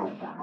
about that.